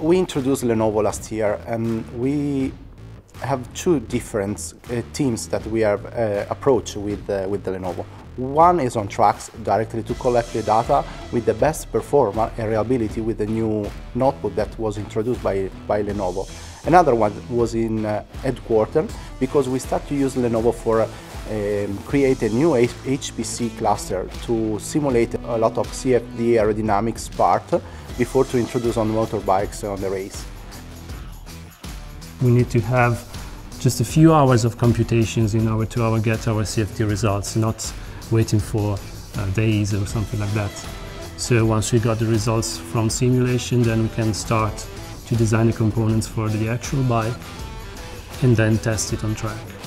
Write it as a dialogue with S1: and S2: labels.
S1: We introduced Lenovo last year and we have two different uh, teams that we have uh, approached with, uh, with the Lenovo. One is on tracks directly to collect the data with the best performance and reliability with the new notebook that was introduced by, by Lenovo. Another one was in uh, headquarters because we start to use Lenovo for um, create a new HPC cluster to simulate a lot of CFD aerodynamics part before to introduce on motorbikes on the race.
S2: We need to have just a few hours of computations in order to get our CFD results, not waiting for uh, days or something like that. So once we got the results from simulation, then we can start to design the components for the actual bike and then test it on track.